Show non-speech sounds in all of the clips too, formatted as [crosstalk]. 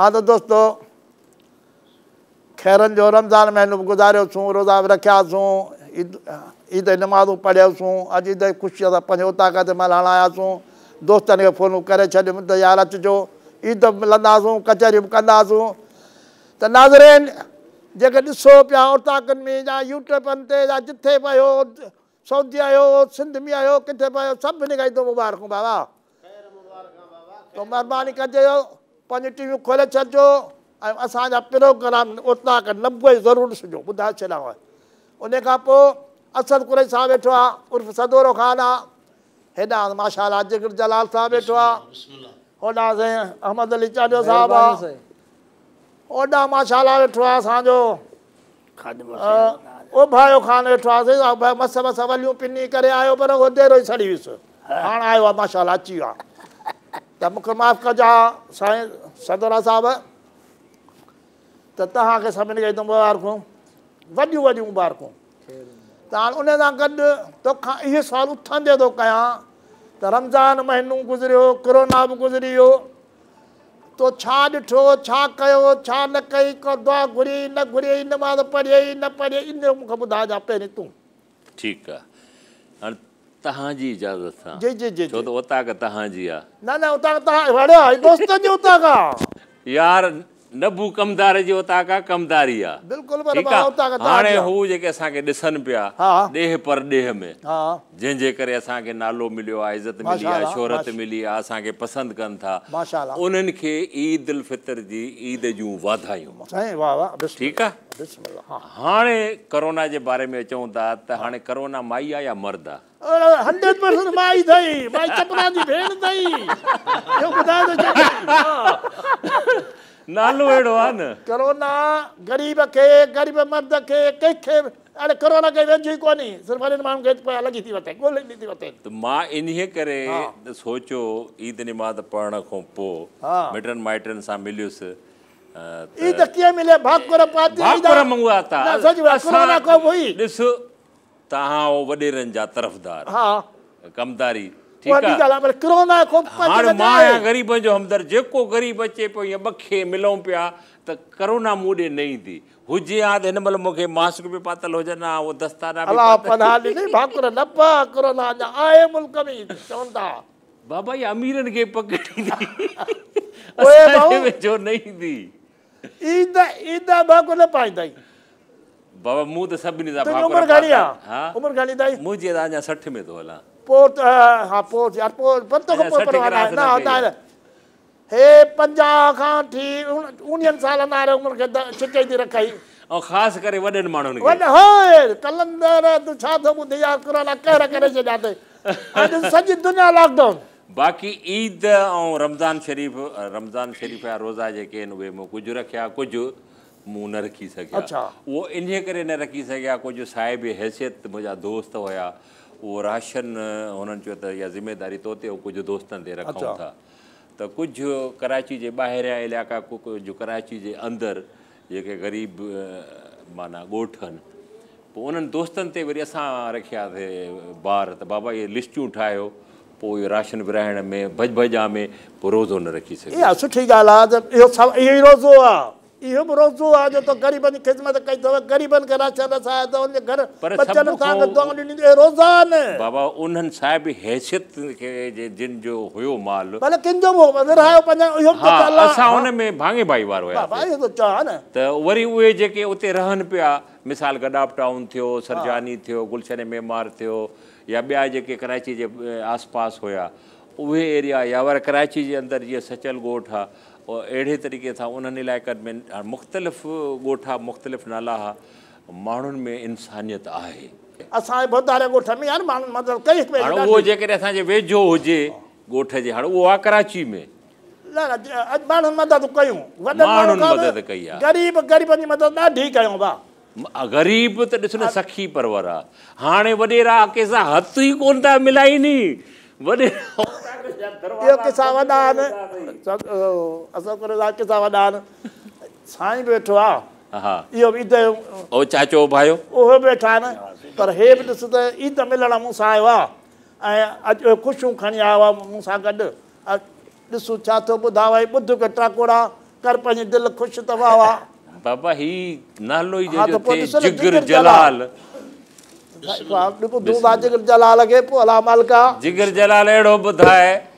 हा त दोस्तो ख़ैरनि जो रमज़ान महीनो बि गुज़ारियोसीं रोज़ा बि रखियासीं ईद ईद नमाज़ूं पढ़ियूंसीं अजीद जी ख़ुशीअ सां पंहिंजे उताक ते महिल हणायासीं दोस्तनि खे फ़ोनूं करे छॾियमि त यार अचिजो ईद बि मिलंदासूं कचहरी बि कंदासूं त नाज़रेन जेके ॾिसो पिया उताकनि में या यूट्यूबनि ते या जिथे बि सऊदी आयो सिंध में आयो किथे बि सभिनी खे ई थो मुबारक बाबा त महिरबानी कजो पंहिंजी खोले छो ऐं असांजा पिरोग्राम उतां खां नबे ज़रूरु ॾिसिजो ॿुधाए उन असद कुरे सां वेठो उर्फ़ सदोरो ख़ान आदा हेॾां माशा जिगर जलाल साहिबु वेठो आहे से अहमद अली चाडो साहब आदा होॾां माशा वेठो असो असांजो ख़ान वेठो मस मस वलियूं पिनी कर आयो पर देर ही सड़ी वियुसि हाँ आयो आहे माशा अची वियो त मूंखे माफ़ु कजो हा साईं सदरा साहिब त तव्हांखे सभिनी खे मुबारकूं वॾियूं वॾियूं मुबारकूं त हाणे उन सां गॾु तोखां इहो सुवाल उथंदे थो कयां त रमज़ान महीनो गुज़रियो कोरोना बि गुज़री वियो तो छा ॾिठो छा कयो छा न कई दुआ घुरी घुरी न न न मां त पढ़ियई पढ़ियई इन मूंखे ॿुधाइजो पहिरीं तूं ठीकु आहे तव्हांजी इजाज़त सां जंहिंजे करे असांखे नालो मिलियो आहे इज़त मिली आहे शोहरत मिली आहे फितर जी ईद जूं वाधायूं ठीकु आहे हाणे करोना जे बारे में चऊं था त हाणे करोना माई आहे या मर्द आहे हंड्रेड परसेंट माई थई माई चपराधी भेण थई जो ॿुधायो थो चई नालो अहिड़ो आहे न करोना ग़रीब खे ग़रीब मर्द खे कंहिंखे अड़े करोना खे वेझो ई कोन्हे सिर्फ़ु हिननि माण्हुनि खे पिया लॻी थी वठे ॻोल्ही थी वठे त मां इन्हीअ करे सोचियो ईद निमाज़ पढ़ण खां पोइ मिटनि माइटनि सां मिलियुसि ईद कीअं मिले भाकुर पाती भाकुर मंगवाता सच कोरोना खां पोइ ॾिसो वॾेरनि जा तरफ़दार जेको ग़रीब अचे पियो मिलूं पिया त कोरोना मूं ॾे न ईंदी हुजे हा त हिन महिल मूंखे मास्क बि पातल हुजनि हा न बाबा मूं त सभिनी सां तुंहिंजी उमिरि घणी आहे उमिरि घणी ताईं मुंहिंजी त अञा सठ में थो हलां पोइ त हा पोइ पोइ पतो पोइ परवाह न हे पंजाह खां वठी उणिवीहनि सालनि वारे उमिरि खे छिके थी रखई ऐं ख़ासि करे वॾनि माण्हुनि खे कलंदर तूं छा थो ॿुधे यार कुराना कहिड़ा करे छॾियां सॼी दुनिया लॉकडाउन बाक़ी ईद ऐं रमज़ान शरीफ़ रमज़ान शरीफ़ जा रोज़ा जेके आहिनि उहे मूं कुझु रखिया कुझु मूं न रखी सघियां उहो इन करे न रखी सघिया कुझु साहिब हैसियत मुंहिंजा दोस्त हुया उहो राशन हुननि चयो त इहा ज़िमेदारी तो ते कुझु दोस्तनि ते रखनि था त कुझु कराची जे ॿाहिरियां इलाइक़ा कुझु कराची जे अंदरि जेके ग़रीब माना ॻोठ आहिनि पोइ उन्हनि दोस्तनि ते वरी असां रखियासीं ॿार त बाबा इहे लिस्टियूं ठाहियो पोइ इहो राशन विराइण में भज भॼां में पोइ रोज़ो न रखी सघे सुठी ॻाल्हि आहे त इहो इहो ई रोज़ो आहे इहो बि रोज़ो आहे त वरी उहे जेके उते रहनि पिया मिसाल गडाप टाउन थियो सरजानी थियो गुलशन मेमार थियो या ॿिया जेके कराची जे आसपास हुया उहे या वरी कराची जे अंदरि जीअं सचल घोट आहे पोइ अहिड़े तरीक़े सां उन्हनि इलाइक़नि में मुख़्तलिफ़ ॻोठा मुख़्तलिफ़ नाला माण्हुनि में इंसानियत आहे उहो जेकॾहिं ग़रीब त ॾिसो न सखी परवर आहे हाणे वॾेरा कंहिंसां हथ ई कोन था मिलाइनि इहो किसा वॾा आहिनि असां करे लाइ किसा वॾा आहिनि साईं वेठो आहे इहो बि ईद चाचो भाइयो आहे जलाल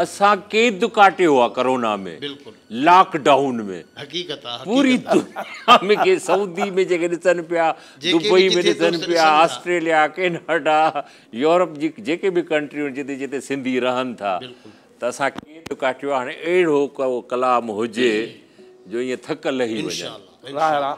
असां कैद काटियो आहे करोना में लॉकडाउन में ऑस्ट्रेलिया केनाडा यूरोप जी जेके बि जिते सिंधी रहनि था त असां अहिड़ो कलाम हुजे जो इअं थक लही वञे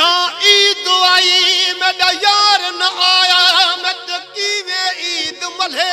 आयाई दु ॾा यार न आया मद के ईद मल्हे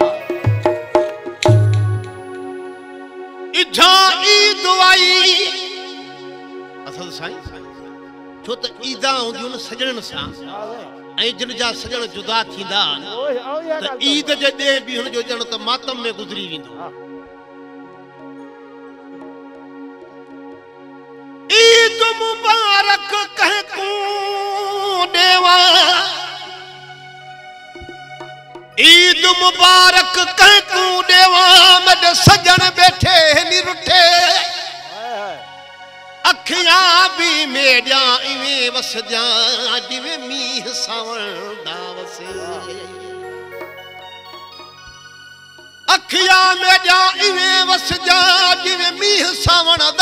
सॼण जुदा थींदा त ईद जे ॾे बि हुनजो ॼण त मातम में गुज़री वेंदो سجن मुबारकेवा सजण बेठे इवे वस जांजी मी सावण अखियां इवे वस जांजी मीह सावण द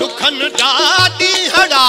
दुखन जाती हड़ा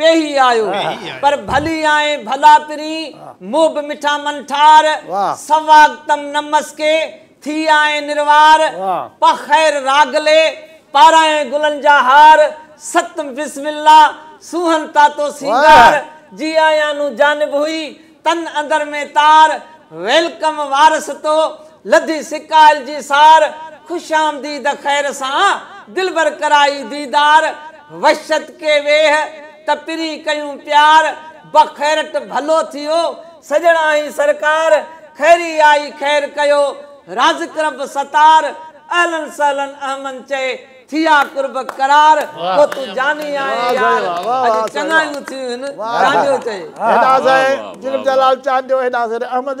پہی آئیو پر بھلی آئیں بھلا تری موب مٹھا منٹھار سواگتم نمس کے تھی آئیں نروار پخیر راگلے پارائیں گلن جاہار ستم بسم اللہ سوہن تاتو سیگار جی نو جانب ہوئی تن اندر میں تار ویلکم وارستو لدھی سکال جی سار خوش آمدید خیر سان دل کرائی دیدار وشت کے ویہ त पिरी प्यार बख़ैरट भलो थी वियो आई सरकार ख़ैरी आई ख़ैरु कयो राजक्रम सतार अलन सलन अहमन चए थिया कुर्ब करार को तू जानी आए यार अज चंगा यूं थी चांदियो अहमद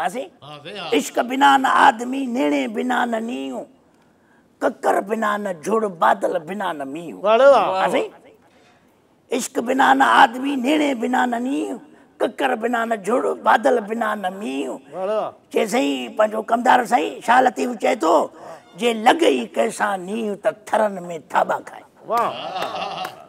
हाजी हाँ हाँ। इश्क बिना न आदमी नेणे बिना न नीहू ककर बिना न झुड़ बादल बिना न मीहू हाजी इश्क बिना न आदमी नेणे बिना न नीहू ककर बिना न झुड़ बादल बिना न मीहू चए साईं पंहिंजो कमदार साईं शाह लतीफ़ चए थो जे लॻई कंहिंसां नीहू त थरनि में थाबा खाए वाह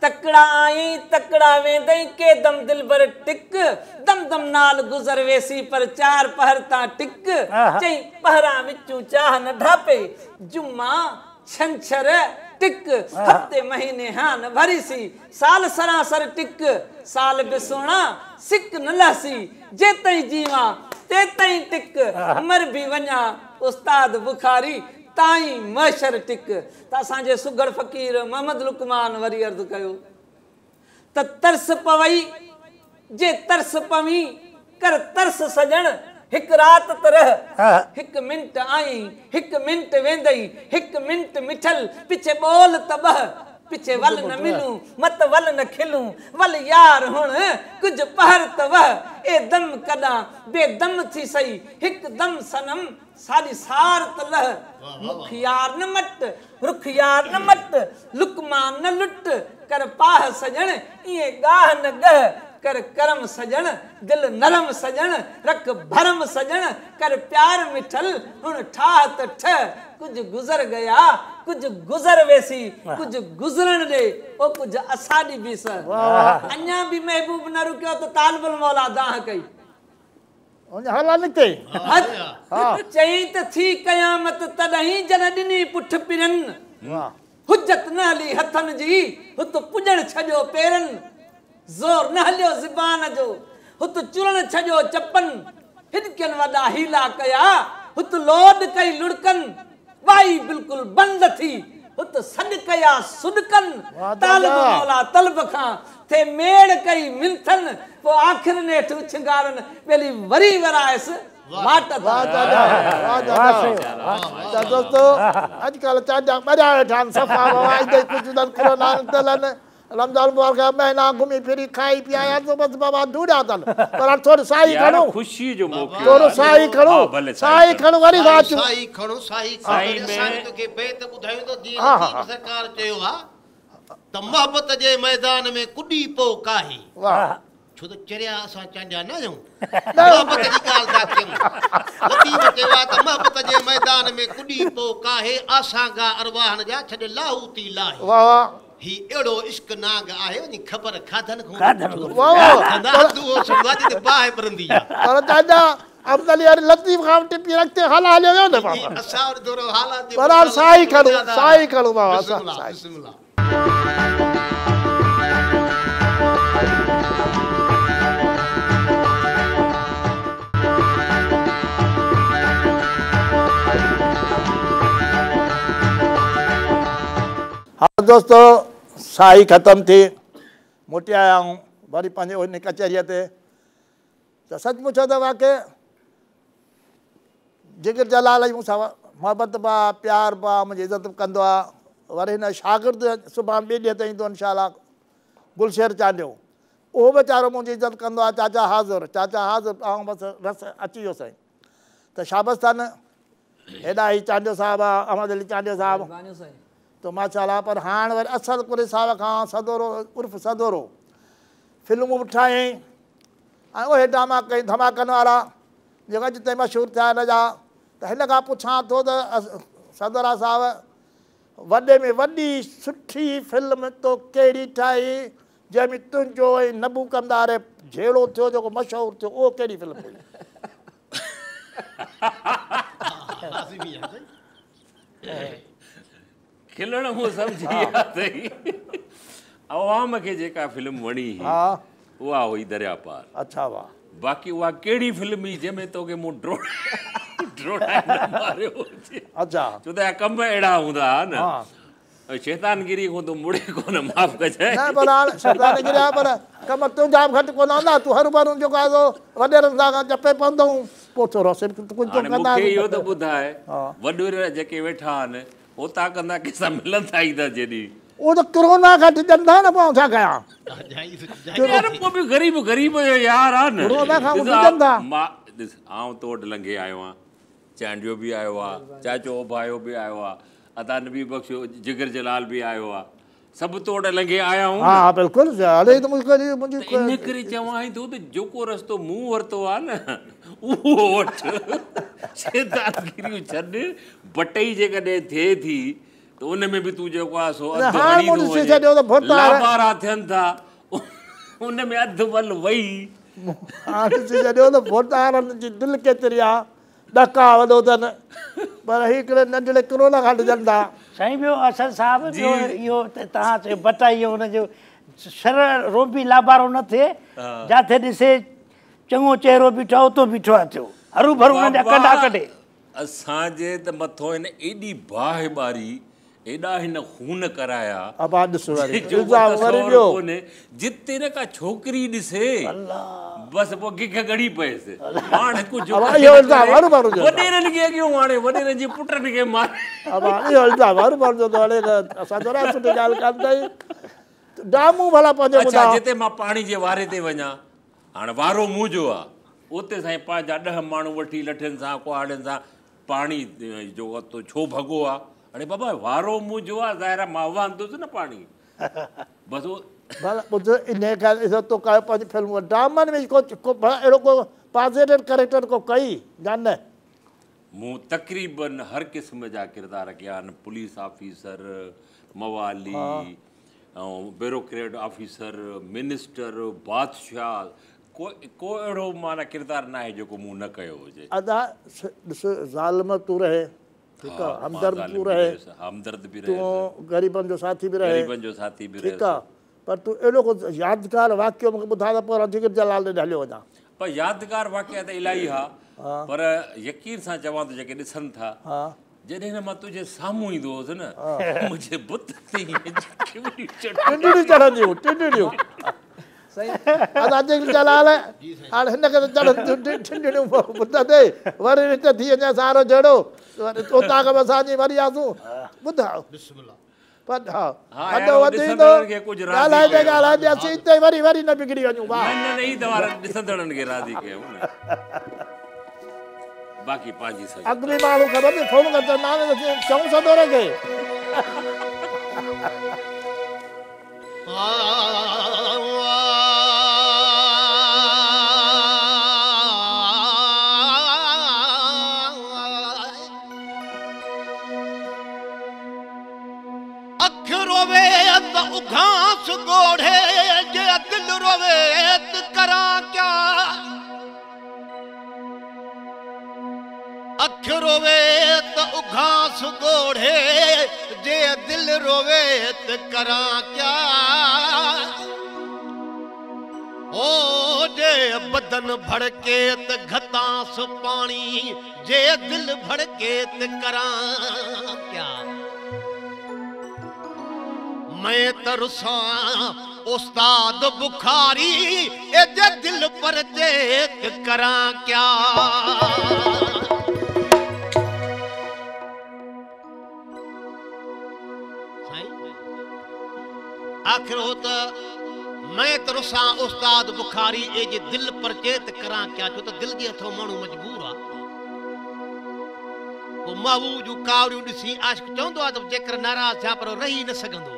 ਤਕੜਾ ਆਈ ਤਕੜਾ ਵੇਂਦਈ ਕੇ ਦਮ ਦਿਲਬਰ ਟਿਕ ਦਮ ਦਮ ਨਾਲ ਗੁਜ਼ਰਵੇ ਸੀ ਪਰ ਚਾਰ ਪਹਿਰ ਤਾਂ ਟਿਕ ਚਈ ਪਹਿਰਾ ਵਿੱਚੋਂ ਚਾਹ ਨਾ ਢਾਪੇ ਜੁਮਾ ਛੰਛਰ ਟਿਕ ਹੱਤੇ ਮਹੀਨੇ ਹਾਨ ਭਰੀ ਸੀ ਸਾਲ ਸਰਾ ਸਰ ਟਿਕ ਸਾਲ ਬਿਸੋਣਾ ਸਿੱਕ ਨ ਲਾਸੀ ਜੇ ਤਈ ਜੀਵਾ ਤੇ ਤਈ ਟਿਕ ਮਰ ਵੀ ਵਣਾ ਉਸਤਾਦ ਬੁਖਾਰੀ ताई मशर टिक ता सांजे सुगर फकीर मोहम्मद लुकमान वरी अर्ज कयो त तरस पवई जे तरस पवी कर तरस सजन एक रात त रह एक मिनट आई एक मिनट वेंदई एक मिनट मिठल पीछे बोल तब पीछे वल न मिलू मत वल न खिलू वल यार हुन कुछ पहर तव ए दम कदा बे थी सही एक सनम ساڈی سار تلھ رخيار ن مٹ رخيار ن مٹ لقمان ن لٽ ڪر پاھ سجن اي گاه ن گه ڪر کرم سجن دل نرم سجن رک ڀرم سجن ڪر پيار مٺل هن ٺاھ ٺ ڪجھ گذر گيا ڪجھ گذر ويسي ڪجھ گذرن ڏي او ڪجھ اساڏي بيسر انيا به محبوب ن رڪيو تو طالب المولا ڏا هئي اوني حالا لکي ها چئي ته ٹھي قامت تنهي جن دني پٹھ پرن حجت نہ لي هتن جي هتو پجن ڇجو پيرن زور نہ هليو زبان جو هتو چلن ڇجو چپن هتكن ودا هيلا كيا هتو لود ڪي لڙكن وائي بالکل بند پت سن کیا طالب مولا طلب خان تے میڑ کئی منتھن کو اخر نے تو پہلی وری ورا اس دوستو اج کل چاجا بڑا ٹھان صفا وا ائی کچھ نہ रमजान मुबारक महीना घूमी फिरी खाई पियाया तो बस बाबा दूर आतन पर थोरो साई खणो खुशी जो मौको थोरो साई खणो साई खणो वरी रात साई खणो साई साई में साई तो के बेत बुधायो तो जी हाँ, हाँ, हाँ। सरकार चयो हा त मोहब्बत जे मैदान में कुडी पो काही वाह छो त चरिया असां चांजा न आहियूं [laughs] मोहबत जी ॻाल्हि था कयूं लतीफ़ चयो आहे त मोहबत जे मैदान में कुडी पो काहे आसां गा अरवाहन जा छॾ लाहू ती लाहे वाह वाह ही एड़ो इश्क नाग आहे वनी खबर खाधन को खाधन को वाह दादा ते बाहे परंदी [laughs] पर दादा अफजल यार लतीफ खान टिपी रखते हाल हाल हो ना बाबा असा दोरो हाल दे पर और साई खड़ो साई खड़ो बाबा बिस्मिल्लाह हाँ दोस्तों शाही ख़त्म थी मोटी आया हूँ वरी पंहिंजे कचहरी कचहरीअ सच पुछो वाके जिगर जलाल मोहब्बत मूंसां मोहबत प्यार बा मुझे इज्जत इज़त वरी शागिर्द सुबह बी ॾींहं ते गुलशेर चांडियो वह बेचारो मुझी इज्जत कह चाचा हाज़ुर चाचा हाज़ुर आऊँ बस रस अची वो सही तो शाबस्तान एडा ही चांडियो साहब अहमद अली चांडियो साहब तो माशाला पर हाणे वरी असर पुरे साहब खां सदोरो उर्फ़ सदोरो फिल्मूं ठाहियईं ऐं उहे ड्रामा कई धमाकनि वारा जेको अॼु ताईं मशहूरु थिया हिन जा त हिन खां पुछां थो त सदोरा साहब वॾे में वॾी सुठी फिल्म तो कहिड़ी ठाही जंहिंमें तुंहिंजो ऐं नबू कंदा जहिड़ो थियो जेको मशहूरु थियो उहो कहिड़ी फिल्म खिलण हूं सम्झी अथई अवाम खे जेका फिल्म वणी हुई उहा हुई दरिया पार अच्छा वाह बाक़ी उहा कहिड़ी फिल्म हुई जंहिंमें तोखे मूं ड्रो ड्रोड़ाए न मारियो हुजे अच्छा छो त कम अहिड़ा हूंदा हा न शैतानगिरी खां तूं मुड़े कोन माफ़ कजांइ न पर हाणे शैतानगिरी आहे पर कम तुंहिंजा बि घटि कोन आंदा तूं हर बार जेको आहे सो वॾेरनि सां चपे पवंदो पोइ थोरो कुझु कंदा मूंखे इहो त ॿुधाए वॾेर जेके वेठा आहिनि उतां कंदा कंहिंसां मिलंदा ईंदा जॾहिं उहो त कोरोना खां ॾंदा न पोइ छा कयां यार पोइ बि ग़रीब ग़रीब जो यार आहे न मां ॾिस आउं तो वटि आयो आहियां चांडियो बि आयो आहे चाचो ओभायो बि आयो आहे अदा नबी बख्शो जिगर जलाल भी आयो आहे सभु तो वटि लंघे आया आहियूं हा बिल्कुलु इन करे चवां ई थो त जेको रस्तो मूं वरितो आहे न ॾका वॾो अथनि पर हिकिड़े किरोन खां ॾिजनि था बि लाभारो न थिए जिथे ॾिसे चङो चहिरो बीठो उतो बीठो आहे थियो हरू भरू कंडा कढे असांजे त मथो हिन एॾी बाहि ॿारी एॾा हिन खून करायां कोन्हे जिते न का छोकिरी ॾिसे बसि पोइ किख घणी पएसि हाणे कुझु वॾेरनि खे अॻियां हाणे वॾेरनि जे पुटनि खे मारे ॾामू भला पंहिंजो जिते मां पाणी जे वारे ते वञा हाणे वारो जो आहे उते साईं पंहिंजा ॾह माण्हू वठी लठनि सां पाणी जो भॻो आहे अड़े बाबा वारो जो आहे ज़ाहिर मां वांदुसि न पाणी मूं तक़रीबन हर क़िस्म जा किरदार कया आहिनि पुलिस ऑफिसर मवाली ऐं ब्यूरोक्रेट ऑफिसर मिनिस्टर बादशाह पर या त इलाही आहे पर यकीन सां साईं जलाल हाणे हिनखे त चढ़ियूं पुट ते वरी विच थी वञे सारो जहिड़ो तोता खे असांजी वरी आसूं ॿुधायो ॻाल्हाइजे रोवे त उघास जे दिल रोवे करा क्या अख रोवे त उघास ॻोढ़े जे दिल रोवे करा क्या ओ जे बदन भड़के त घतास पानी जे दिल भड़के त करा क्या मैं तरसा उस्ताद बुखारी एजे दिल पर देख करा क्या आखिर हो तो मैं तरसा उस्ताद बुखारी एजे दिल पर चेत करा क्या छो तो दिल जे अथो मानू मजबूर आ पोइ माउ जूं कावड़ियूं ॾिसी आशिक चवंदो नाराज़ थे पर रही न सघंदो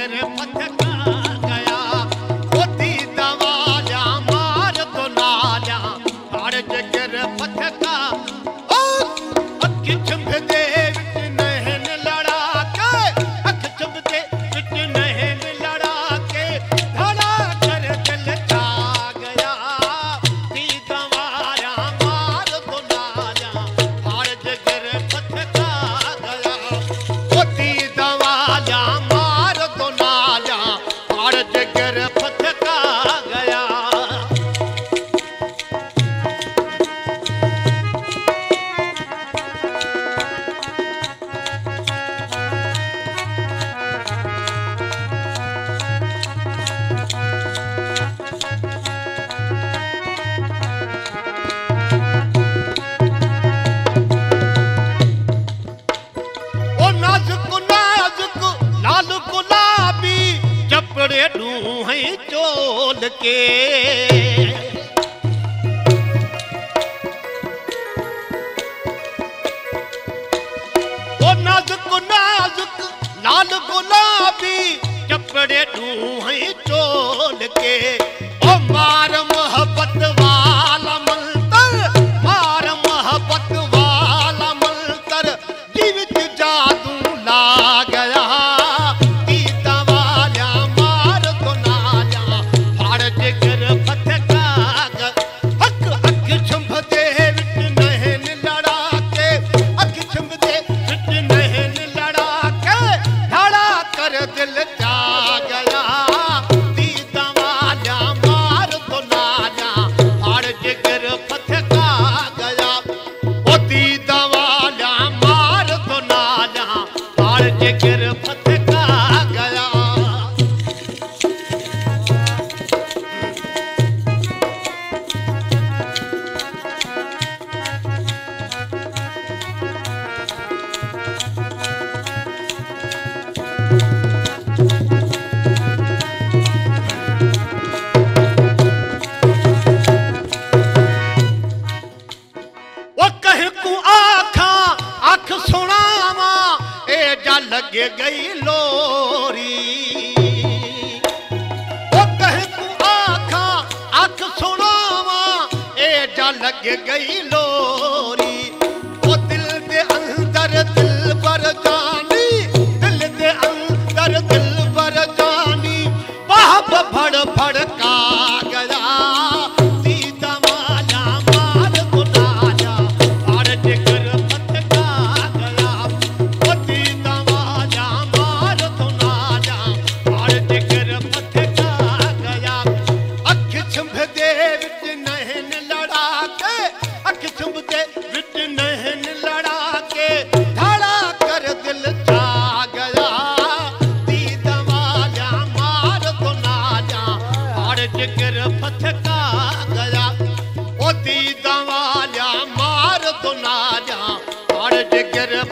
खोल के ओ नाजुक नाजुक लाल गुलाबी कपड़े ढूंढ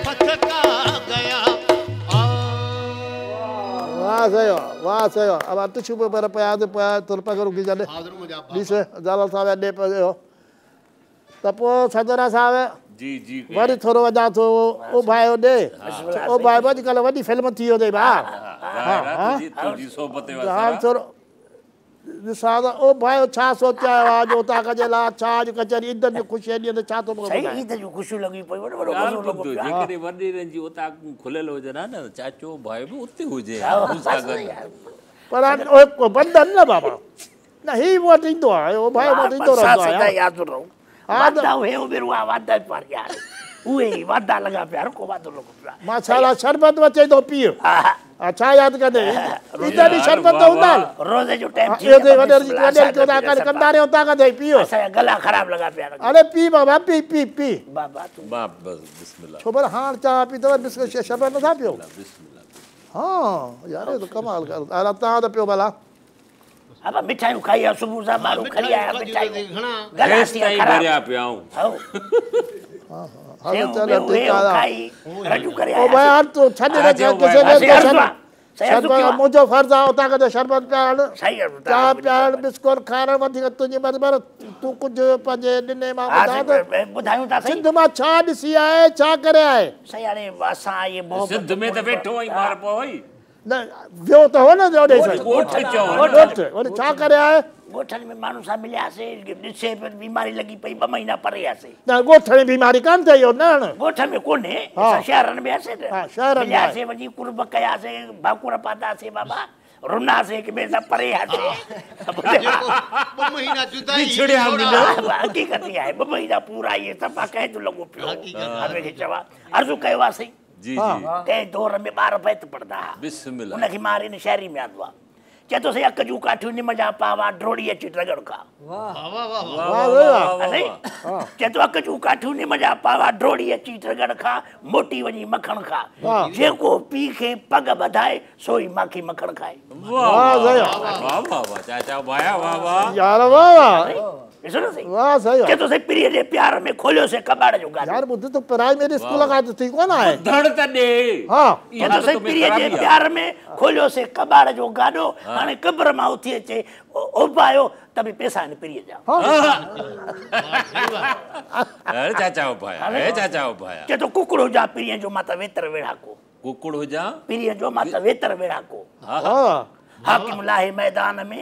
वाह सही वाह अब आते छुपे पर पया दे पया तुरपा करूं कि जाने बीस जालाल साहब ने पे हो तब वो सदरा साहब जी जी वही थोड़ो वजह तो वो भाई हो दे वो भाई बाजी कल वही फिल्म थी हो दे बाहर हाँ हाँ हाँ हाँ हाँ हाँ हाँ हाँ हाँ सादा oh, oh, oh, हाँ. हाँ, ओ भाई छा सोचिया आज उता का जेला छा जो कचर इधर जो खुशी है ने छा तो सही इधर जो खुशी लगी पई बड़ो बड़ो मसो लगो जे करे वर्दी रन जी उता खुलेल हो जना ना चाचो भाई भी उते हो जे पर ओ बंधन ना बाबा नहीं वो नहीं तो आयो भाई वो हाँ, नहीं तो रहता है तो याद तो रहूं वादा हे ओ बेरुआ वादा पर यार उहे वादा लगा प्यार को वादो लोगो प्या माशाल्लाह शरबत वचे दो पियो हाँ, हाँ। अच्छा याद कर दे हाँ, इधर भी शरबत तो होता है रोजे जो टाइम ये रोजे वडे जी वडे को दा कर कंदा रे होता दे पियो ऐसा अच्छा, गला खराब लगा प्यार अरे पी बाबा पी पी पी बाबा तू बाप बिस्मिल्लाह छोबर हां चा पी तो बिस्किट शरबत ना पियो बिस्मिल्लाह हां यार ये तो कमाल कर अरे ता दा पियो भला अब मिठाई खाई है सुबह सा माण्हू खणी आया मिठाई घणा तो गलासिया खराब भरया पियाऊ हां हां هاڻي تنهنجي ڪائي اڄ ڪرهي آهيان تو ڇڏي رکا ڪي سڀ سڀ سهي جو مون جو فرض آهي ته شرط پيئڻ چا پيئڻ بسڪٽ کائڻ وڌيڪ تنهنجي مدد پر تو ڪجهه پنهنجي ڏينهن ۾ مدد بڌايو ٿا गोठन में ગોઠણની सा मिलिया से દિવસે पर बीमारी लगी पई ब महीना पर या से ना गोठन થયો ના ગોઠણ મે કોને શહેરણ મે છે હા શહેરણ મે છે से हां शहर में ભાકુરા हाँ। हाँ, से वजी कुर्ब कया से पादा से से बाबा रुना के बेसा परे से [laughs] हाँ, तो ब महीना जुदाई छोड़े हम मिलो हकीकत ये है ब महीना पूरा ये सब कह तो लगो पियो हमें के जवाब अर्जु कहवा से जी जी कह दौर में बार बैठ पड़दा बिस्मिल्लाह उनकी मारी ने शहरी में आदवा चतो से अकजू काठू नि मजा पावा ड्रोड़ी अच रगड़ का वाह वाह वाह वाह वाह वाह चतो अकजू काठू नि मजा पावा ड्रोड़ी अच रगड़ का मोटी वनी मखण खा जे को पी के पग बधाए सोई माखी मखण खाए वाह वाह वाह वाह वाह चाचा भाया वाह वाह यार वाह वाह વિસરો સહી વાહ સહી કે તો સહી પ્રિય રે પ્યાર મે ખોલ્યો છે કબાડ જો ગાડ યાર બુદ્ધિ તો પરાય મેરી સ્કૂલ કા હતી કોણ આય ધણત દે હા કે તો સહી પ્રિય રે પ્યાર મે ખોલ્યો છે કબાડ જો ગાડો અને કબર માં ઉથી છે ઓભાયો તમે પૈસા ને પ્રિય જાઓ અરે ચાચા ઓભાયા અરે ચાચા ઓભાયા કે તો કુકડો જા પ્રિય જો માતા વેતર વેળાકો કુકડો જા પ્રિય જો માતા વેતર વેળાકો હા હાકિમ લાહે મેદાન મે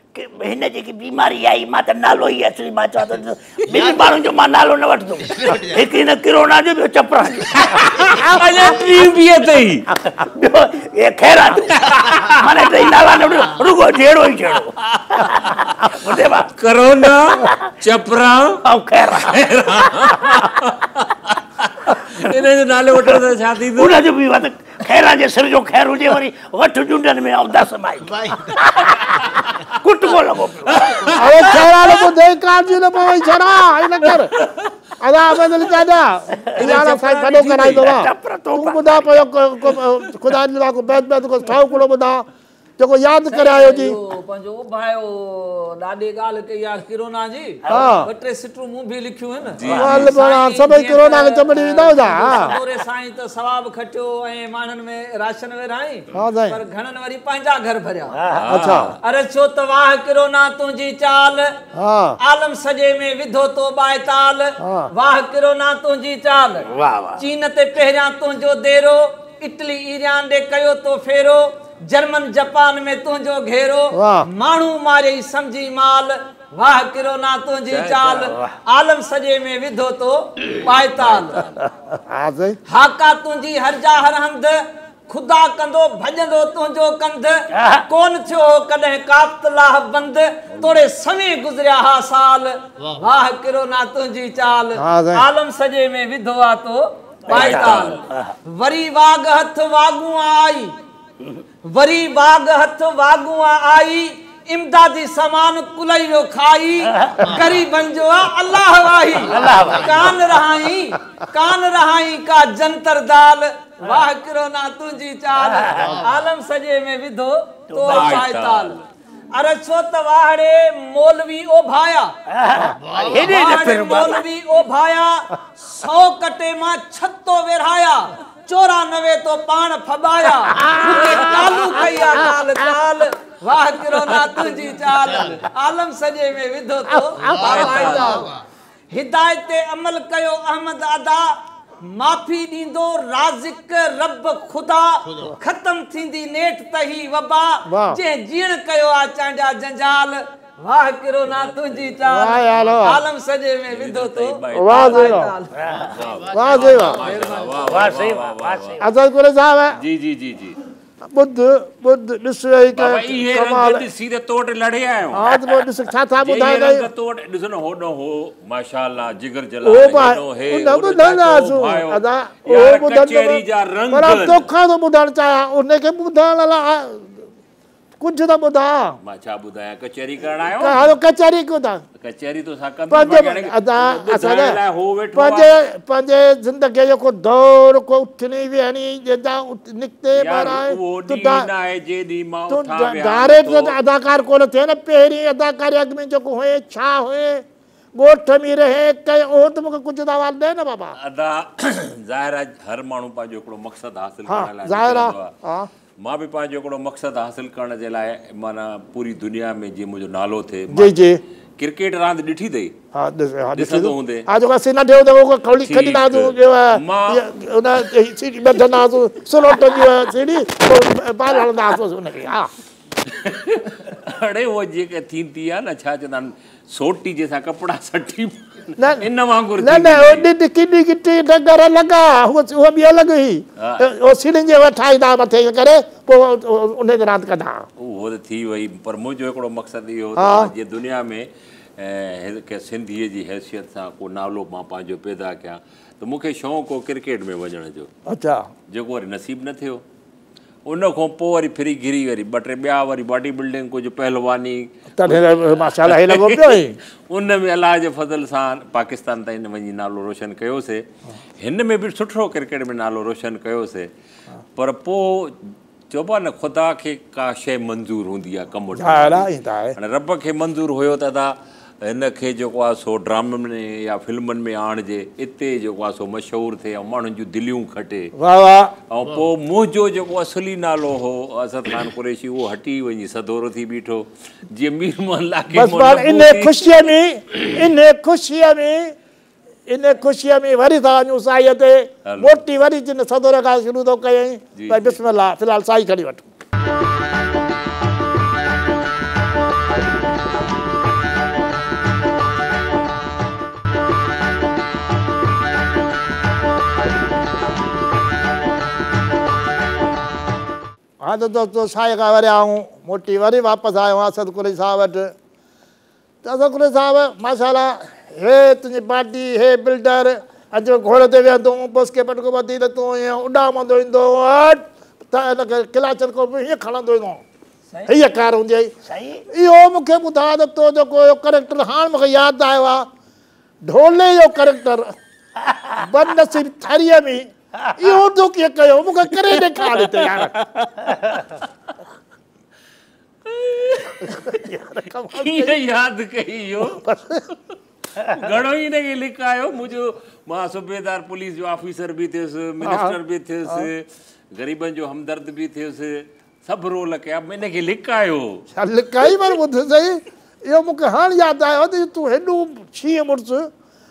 કે હેને જે કે બીમારી આઈ માથે નાલ હોય છે માથે માથે મેં બારું જો મા નાલ નવડતો એકી ને કોરોના જો ચપરા એ ટ્યુબિયતે એ કેરા મને નાલ નડ રુગો દેડ હોય ગયો કોરોના ચપરા ઓ કેરા OK Samadharaki. Your father that 만든 this query is the Mase whom the s resolcri, the us how the phrase goes out was... ...gestουμε from here you too. You should sew yourself or how come you belong. Come your foot, so you are afraidِ your particular Ok, fire me, come that he says you many clans would जेको यादि करायो जी पंहिंजो भायो लाडे गाल के यार किरोना जी हां बटे सिटू मु भी लिखियो है चमड़ी विदा हो साईं तो सवाब खटियो ए मानन में राशन वे पर घणन वरी पांजा घर भरया अच्छा अरे छो तो वाह किरोना तुजी चाल आलम सजे में विधो तो बायताल वाह किरोना तुजी चाल चीन ते पहरा तुजो देरो इटली ईरान दे कयो तो फेरो जर्मन जापान में तुझो घेरो मानू मारे समझी माल वाह किरो ना तुझी चाल आलम सजे में विधो तो पायताल हाका तुझी हर जा हर हमद खुदा कंदो भजंदो तुझो कंद कौन थियो कदे कातला बंद तोड़े समय गुजरिया हा साल वाह किरो ना तुझी चाल आलम सजे में विधो आ पायताल वरी वाग हथ वागू आई वरी बाग हथ वागुआ आई इमदादी सामान कुलैयो खाई गरीबन जो अल्लाह वाही कान रहाई कान रहाई का जंतर दाल वाह करो ना तुझी चाल आलम सजे में विधो तो, तो ताल अरे छो तवाड़े मौलवी ओ भाया मौलवी ओ भाया सौ कटे मां छत्तो वेराया 94 تو پان فبایا تالو کیا تال تال واہ کرو نا تجھی چال عالم سجے میں ودھو تو ہدایت عمل کیو احمد ادا معافی دیندو رازق رب خدا ختم تھیندی نیٹ تہی وبا جے جیڑ چانجا جنجال वाह करो ना तुझी चाल वाह यार आलम सजे में विदो तो वाह जी वाह वाह जी वाह वाह सही वाह आजाद करे साहब जी जी जी जी बुद्ध बुद्ध दिस रे के कमाल जी सीधे तोट लड़े आयो आज बो दिस छा था बुधाय गई तोट दिस हो न हो माशाल्लाह जिगर जला ओ भाई ओ न न न आजो अदा ओ बुद्ध चेरी जा रंग पर तो खा तो के कुझु त ॿुधा हलो कचहरी पंहिंजे ज़िंदगीअ जो को दौर को उथणी विहणी निकिते अदाकार कोन थिए न पहिरीं अदाकारी अॻ में जेको हुए छा हुए ॻोठ में रहे कंहिं उहो त मूंखे कुझु दवा ॾे न बाबा अदा [clears throat] ज़ाहिर आहे हर माण्हू पंहिंजो हिकिड़ो मक़सदु हासिलु करण ज़ाहिर आहे मां बि पंहिंजो हिकिड़ो मक़सदु हासिलु करण जे लाइ माना पूरी दुनिया में जीअं मुंहिंजो नालो थिए क्रिकेट रांदि ॾिठी अथई अड़े उहा जेके थींदी आहे न छा चवंदा आहिनि सोटी जंहिंसां कपिड़ा सटी थी वई पर मुंहिंजो मक़सदु इहो दुनिया में हैसियत सां को नालो मां पंहिंजो पैदा कयां त मूंखे शौक़ु हो क्रिकेट में वञण जो अच्छा जेको वरी नसीबु न थियो उन खां पोइ वरी फिरी घिरी वरी ॿ टे ॿिया वरी बॉडी बिल्डिंग कुझु पहलवानी [laughs] उन में अलाह जे फज़ल सां पाकिस्तान ताईं वञी नालो रोशन कयोसीं हिन में बि सुठो क्रिकेट में नालो रोशन कयोसीं पर पोइ चइबो आहे न ख़ुदा खे का शइ मंज़ूरु हूंदी आहे कमु रब खे मंज़ूरु हुयो त तव्हां हिन खे जेको आहे सो ड्रामनि में या फिल्मनि में आणिजे इते जेको आहे सो मशहूरु थिए ऐं माण्हुनि जूं दिलियूं खटे जेको असली नालो उहो हटी वञी सदो हाँ तो तो साई का वरी आऊँ मोटी वरी वापस आयो हाँ असदकुरी साहब तो त साहब माशाला हे तुझी पार्टी हे बिल्डर अज घोड़े घोड़ ते बस के पटको बदी त तूं ईअं उॾामंदो ईंदो त हिनखे किलाचन खां बि कार हूंदी हुई मुख्य बुधा तो त तो करेक्टर हाँ मूंखे याद आयो ढोले जो करेक्टर [laughs] सिर्फ थरिया में यो दुख ये कयो मुका करे ॾेखार हिते यार कीअं याद कही यो घणो ही नहीं लिखायो मुंहिंजो मां सुबेदार पुलिस जो ऑफिसर भी थे मिनिस्टर भी थे गरीबन जो हमदर्द बि थियुसि सब रोल के अब मैंने के लिखायो लिखाई पर बुध सही यो मूंखे हाल याद आयो तू हेडू छी छीह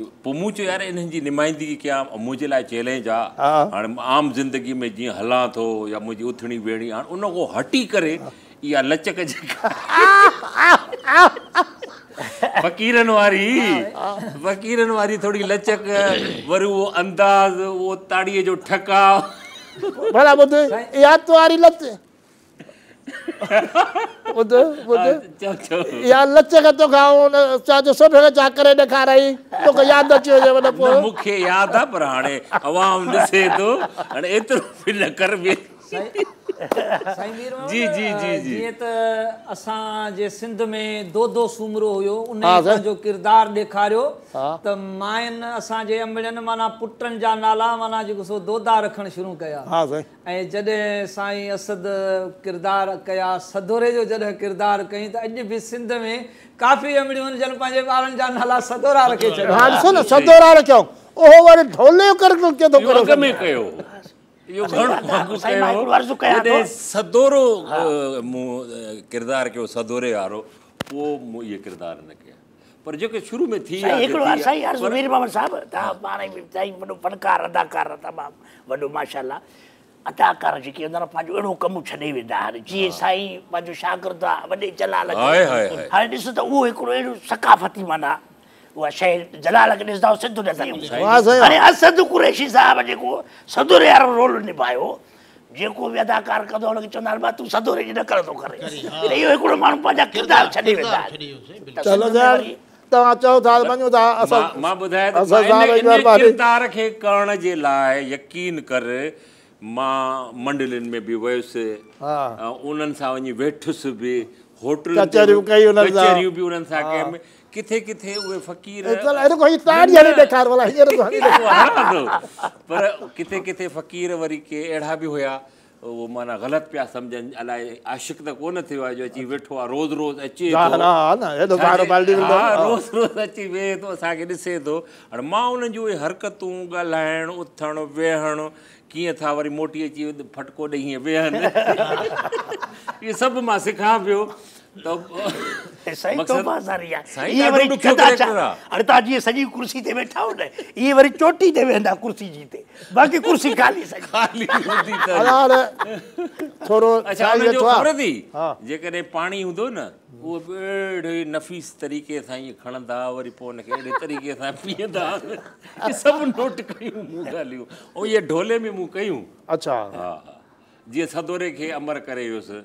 पोइ यार इन्हनि जी निमाइंदगी कयां लाइ चैलेंज आहे हाणे आम ज़िंदगी में जी हलां तो या मुंहिंजी उथणी वेहणी हाणे उन हटी कर इहा लचक जेका [laughs] फ़क़ीरनि वारी फ़क़ीरनि वारी लचक वरी उहो अंदाज़ उहो ताड़ीअ जो ठकाव भला ॿुध इहा तो वारी लच बुध [laughs] बुध या लच खे थो तो खाऊं हुन चवां थो सभु खे छा करे ॾेखारई तोखे यादि अची वञे माना पोइ मूंखे यादि आहे पर हाणे आवाम ॾिसे थो हाणे एतिरो बि न कर [laughs] जी जी जी जीअं त ॾेखारियो त माइन असांजे अंबड़ियुनि पुटनि जा नाला दोधा रखण शुरू कया ऐं जॾहिं साईं असद किरदारु कया सधूरे जो जॾहिं किरदारु कयईं त अॼु बि सिंध में काफ़ी अमड़ियूं जिन पंहिंजे ॿारनि जा नाला सधूरा रखे इहो घणो वांगुरु कयो कॾहिं सदोरो हाँ। किरदार कयो सदोरे वारो पोइ मूं किरदार न कया पर जेके शुरू में थी हिकिड़ो साईं अर्ज़ुमीर बाबा साहिबु तव्हां पाण ई साईं फनकार अदाकार तमामु वॾो माशाला अदाकार जेके हूंदा न पंहिंजो अहिड़ो कमु छॾे वेंदा हाणे हाँ। साईं पंहिंजो शागिर्दु आहे वॾे जलाल हाणे ॾिस त उहो हिकिड़ो अहिड़ो सकाफ़ती माना मां वयुसि बि होटल किथे किथे उहे फ़कीर पर किथे किथे फ़क़ीर वरी के अहिड़ा बि हुया उहो माना ग़लति पिया सम्झनि अलाए आशिक़ त कोन थियो आहे जो अची वेठो आहे रोज़ रोज़ अचे रोज़ रोज़ अची वेहे थो असांखे ॾिसे थो हाणे मां उन्हनि जूं उहे हरकतूं ॻाल्हाइण उथणु वेहणु कीअं था वरी मोटी अची फटको ॾेई वेहनि [laughs] इहे सभु मां सिखां पियो जेकॾहिं अमर करे वियुसि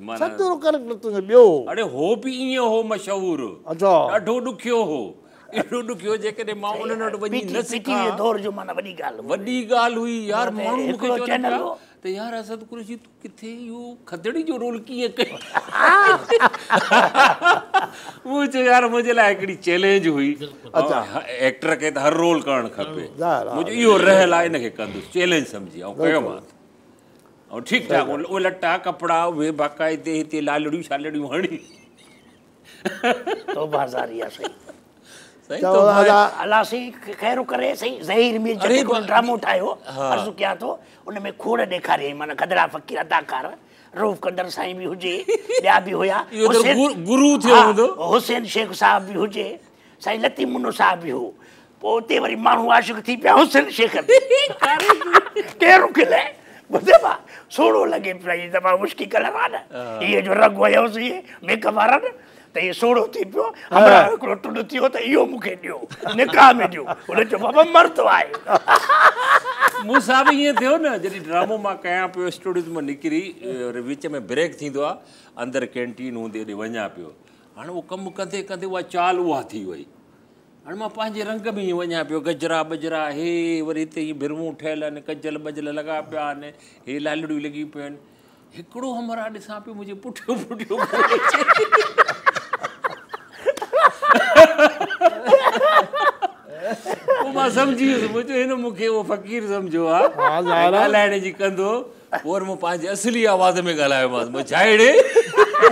सतरो करैक्टर तो बियो अरे हो भी ईअं हो मशहूर अच्छा डाढो दुखियो हो एॾो ॾुखियो जेकॾहिं मा उन नट वनी न सिकी दौर जो माने वडी गाल वडी गाल हुई यार माण्हू मूंखे चैनल तो यार असद कुरेशी तू किथे यो खदड़ी जो रोल की है मूं चयो यार मुझे ला एकड़ी चैलेंज हुई अच्छा एक्टर के हर रोल करणु खपे मुंहिंजो इहो रहियल आहे हिनखे कंदुसि चैलेंज सम्झी कयो कयोमांसि और ठीक ठाक उलटा कपड़ा वे बाकायदे हिते लालड़ियूं शालड़ियूं हणी तो बाज़ारिया सही सही तो, तो अला सही खैर करे सही ज़हीर में जेको ड्रामो ठाहियो अर्ज़ु कयां थो उन में खोड़ ॾेखारियईं माना गदरा फ़कीर अदाकार रूफ़ कंदर साईं बि हुजे ॿिया बि हुया [laughs] गुरु थियो हूंदो हुसैन शेख साहब बि हुजे साईं लती मुनो साहिब बि हो पोइ वरी माण्हू आशिक़ थी पिया हुसैन शेख [laughs] केरु खिले ॿुधे मां सोड़ो लॻे पियो त इहो सोड़ो थी पियो [laughs] मूं सां बि ईअं थियो न जॾहिं ड्रामो मां कयां पियो स्टूडियो मां निकिरी वरी विच में ब्रेक थींदो आहे अंदरि कैंटीन हूंदी वञा पियो हाणे उहो कमु कंदे कंदे उहा चाल उहा थी वई हाणे मां पंहिंजे रंग में ई वञा पियो गजरा बजरा हे वरी हिते ई बिरवूं ठहियलु आहिनि कजल बजल लॻा पिया आहिनि हे लालड़ियूं लॻी पियूं आहिनि हिकिड़ो हमरा ॾिसां पियो मुंहिंजे पुठियां पोइ मां सम्झी वियुसि मुंहिंजो हिन मूंखे उहो फ़क़ीर सम्झो आहे ॻाल्हाइण जी कंदो पोइ वरी मूं पंहिंजे असली आवाज़ में ॻाल्हायोमांसि मां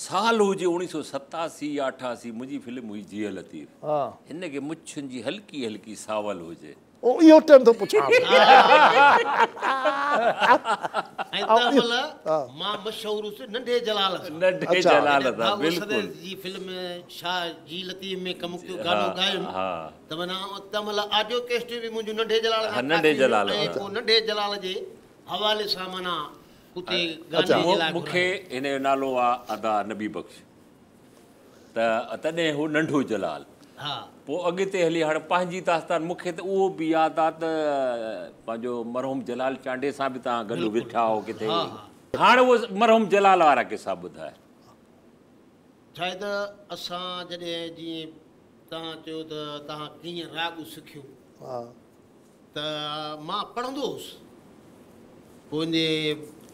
साल हुजे उणिवीह सौ सतासी या अठासी मुंहिंजी फिल्म हुई जीअ लतीफ़ हिन खे मुछनि जी हल्की हल्की सावल हुजे इहो टाइम थो पुछां मां मशहूरु हवाले सां माना नालो आहे अदा नबी नंढो जलाल पोइ अॻिते हली पंहिंजी दास्तान उहो बि यादि आहे त पंहिंजो मरहम जलाल चांडे सां बि तव्हां वेठा किथे हाणे उहो मरहूम जलाल वारा किसा ॿुधाए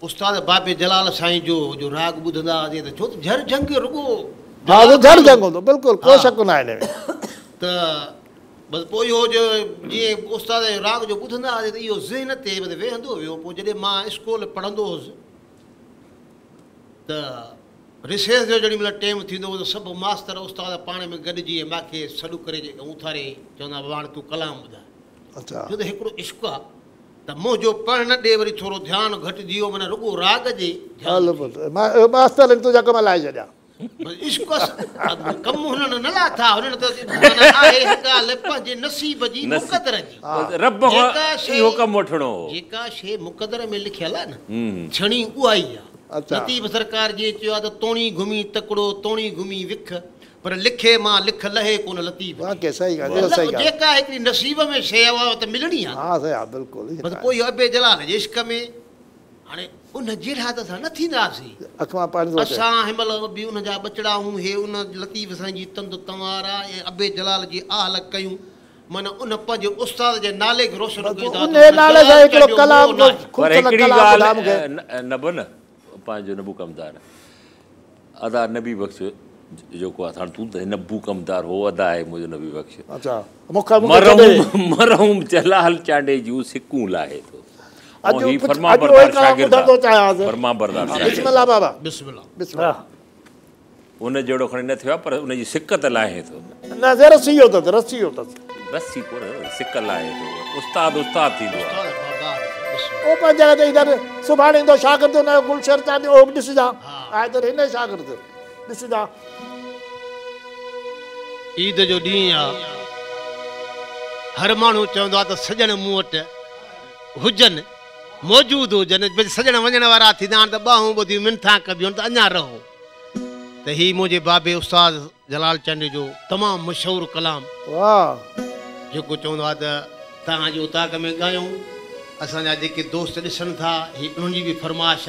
उस्ताद बाबे जलाल साईं जो जो राग बुधंदा हुआसीं तो छो झर झंग रुगो हां तो झर झंग हूंदो बिल्कुल को शक ना आहे त बस पोई हो जो जी उस्ताद राग जो बुधंदा हुआसीं तो यो ज़हन ते वेहंदो वे पो जदे मां स्कूल पढ़ंदो हुउसि त रिसेस जो जड़ी महिल टाइम थींदो तो सब मास्टर उस्ताद पाणे में गड जी मूंखे सडू करे उथारे चवंदा वाण तू कलाम बुधा अच्छा जो एकड़ो इश्क आ त मुंहिंजो पढ़ण ॾे वरी थोरो ध्यानु घटिजी वियो माना रुगो राग जे मां मास्तर आहिनि तुंहिंजा कम लाहे छॾिया इश्क कम हुननि न लाथा हुननि त आहे ॻाल्हि पंहिंजे नसीब जी मुक़दर जी रब इहो कमु वठणो जेका शइ मुक़दर में लिखियल आहे न हम्म। छणी उहा ई आहे लतीफ़ अच्छा। सरकार जे चयो आहे त तोणी घुमी तकिड़ो तोणी घुमी विख पर लिखे मां लिख लहे कोन लतीफ वाह कैसा ही ॻाल्हि सही ॻाल्हि मतलब जेका एकरी नसीब में शइ आवा तो मिलनी हां हां सही आहे बिल्कुल बस कोई अबे जलाल इश्क में हाणे उन जहिड़ा त असां न अखवा अखमा पाणी असा हिनमहिल बि उन जा बचड़ा हूं हे उन लतीफ़ सा जी तंद तवारा ए अबे जलाल जी आहल कयु मन उन पज उस्ताद जे नाले खे रोशन कलाम को खुद नबो न पाजो नबू कमदार अदा नबी बख़्श जेको KИ nabwuu Camdarva da e mega हो अदा आहे मुंहिंजो नबी बख़्श Cande ni Yusikon laaye tu. F Scientistsはこの議員 grateful君 This time of supreme。。。Bismillah, b suited made what the defense has done with the Candide. Bismillah. Bismillah. We are a good for their minist forever. People are of clam and is over couldn't have written. even Be firm, asfoformed K order of�를 wrote. ams. Eid जो ॾींहुं आहे हर मू चवंदो आहे त सजण मूं वटि हुजनि मौजूदु हुजनि सजण वञण वारा थींदा आहिनि त ॿाहूं रहो त ही मुंहिंजे बाबे उस्ताद जलाल चंड जो तमामु मशहूरु कलाम जेको चवंदो उताक में ॻायूं असांजा जेके दोस्त ॾिसनि था ही उन्हनि जी बि फरमाइश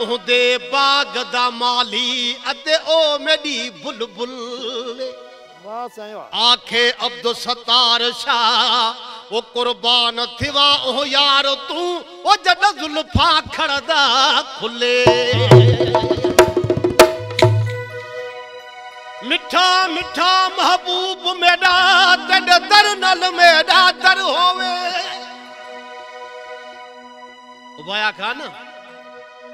ਉਹਦੇ ਬਾਗ ਦਾ ਮਾਲੀ ਅਤੇ ਉਹ ਮੇਰੀ ਬੁਲਬੁਲ ਵਾਹ ਸਾਈਂ ਆਖੇ ਅਬਦੁਲ ਸਤਾਰ ਸ਼ਾ ਉਹ ਕੁਰਬਾਨ ਥਿਵਾ ਉਹ ਯਾਰ ਤੂੰ ਉਹ ਜਦ ਜ਼ੁਲਫਾ ਖੜਦਾ ਖੁੱਲੇ ਮਿੱਠਾ ਮਿੱਠਾ ਮਹਬੂਬ ਮੇਰਾ ਤੇਰੇ ਦਰ ਨਾਲ ਮੇਰਾ ਦਰ ਹੋਵੇ ਉਹ ਬਾਇਆ ਖਾਨ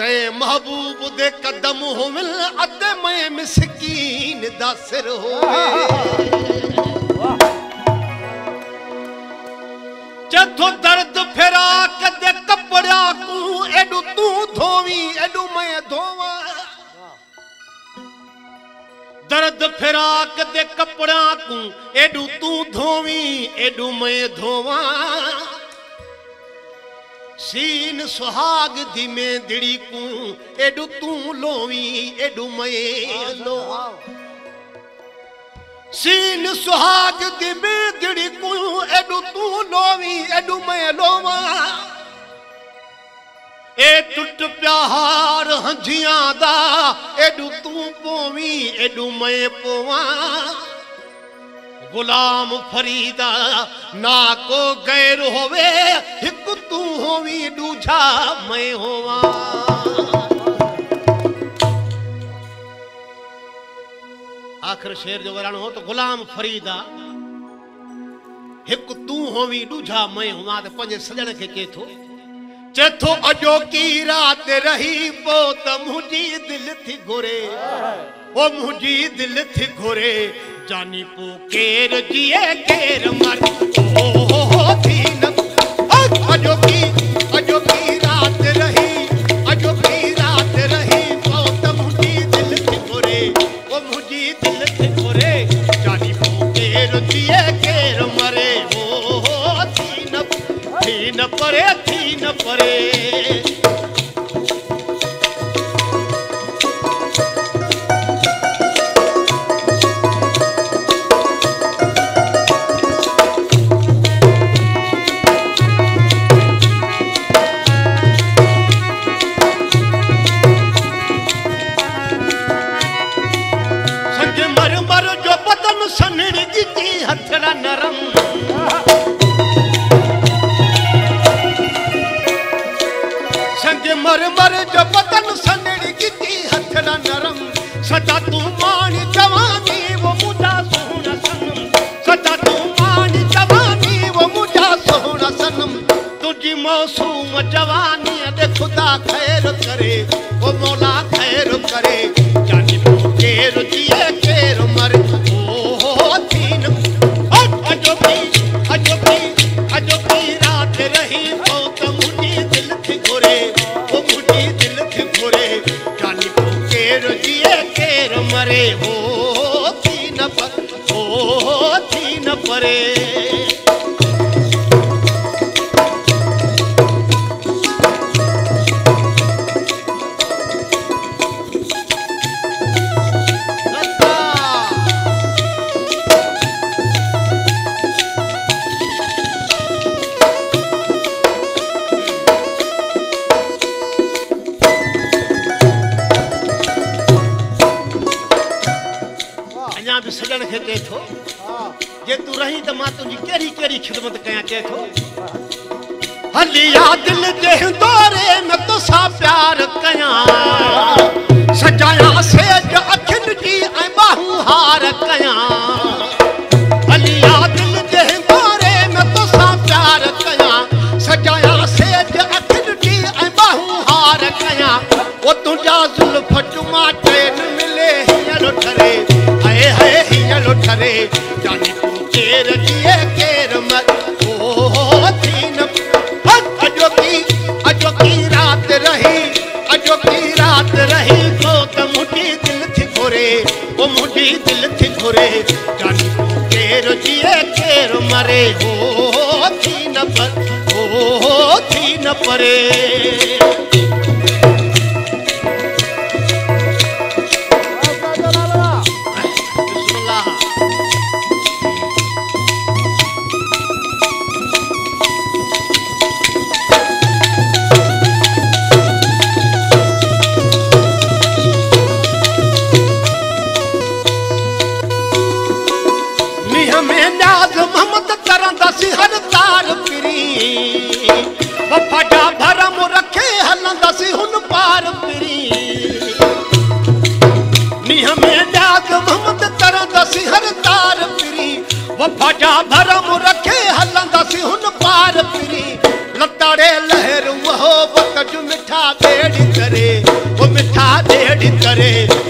ते महबूब दे कदम होवन अते मैं मिसकीन दा सिर होवे जथो दर्द फिरा कदे कपड़ा को एडू तू धोवी एडू मैं धोवा दर्द फिराक दे कपड़ा को एडू तू धोवी एडू मैं धोवा सीन सुहाग दी दिड़ी तूं एॾू तू लोवी सीन सुहाग दीमे दिड़ी तूं एॾू तू लोवी एडूम दा हंजू तू पोवी एॾू मए पोवा गुलाम फरीदा ना को गैर होवे हिक तू होवी दूजा मैं होवा आखिर शेर जो वराणो हो तो गुलाम फरीदा हिक तू होवी दूजा मैं होवा तो पंहिंजे सजण खे के थो चे थो अॼोकी राति रही पोइ त मुंहिंजी दिलि थी घुरे ओ मुझी दिल थी घुरे जानी पो केर जिए केर मर मुंहिंजी दिलि थी घुरे पोइ मुंहिंजी दिलि थी घुरे जी मरे थी न पर न परे हलंदसि हर तार फिरी वफ़ा जा भरम रखे हलंदसि हुन पार फिरी लताड़े लहर उहो वक़्त जो मिठा ॿेड़ी करे वो मिठा ॿेड़ी करे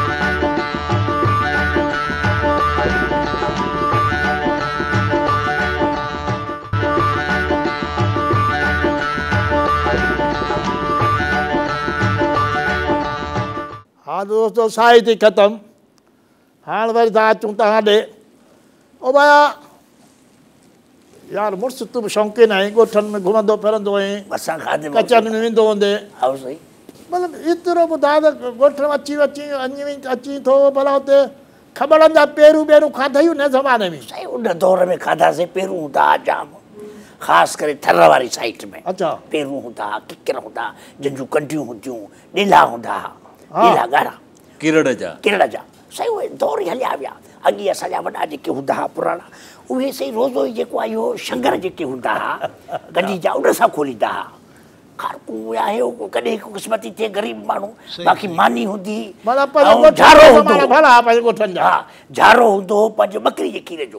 हाँ दोस्तों साहित्य ख़त्म हाँ वरी तव्हां अचूं तव्हां ओ भाया यार मुड़स तू भी शौक़ीन आई गोठन में घुम फिर आहीं में वो हूंदे मतलब एतरो ॿुधाए अची अची अची अची तो भला हुते खबरनि जा पेरूं ॿेरूं खाधई न ज़माने में सही उन दौर में खाधासीं पेरूं हूंदा हुआ जाम खास करे थर वाली साइट में अच्छा पेरू हूंदा किकर हूंदा जंहिंजूं कंडियूं हूंदियूं ॾिला हूंदा हुआ gara-gara. Kira raja. Kira raja. Saya ue dor hali avya. Agi ya salya vada je ke hudaha purana. Uhe sei rozo je ko ayo shankar je ke hudaha. Gadi ja udra sa kholi daha. खार को या है को कदे को किस्मत थे गरीब मानो बाकी मानी हुंदी माना पर को झारो हुंदो भला आप को ठन जा झारो हुंदो पंज बकरी जे खीर जो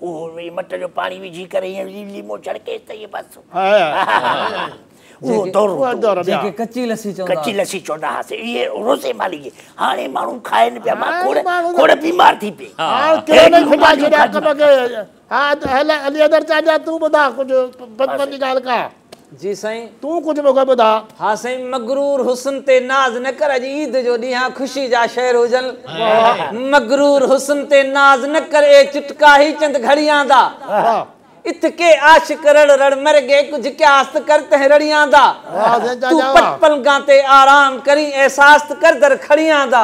ओ मट जो पानी विझी करे ये लीमो छड़के त ये बस हां हुसन ते ॾींहुं जा मगरूर हुसन ते इतके आशकरण रण मर गए कुछ क्या आस्त करते हैं रड़िया दा तू पटपल गाते आराम करी एहसास कर दर खड़िया दा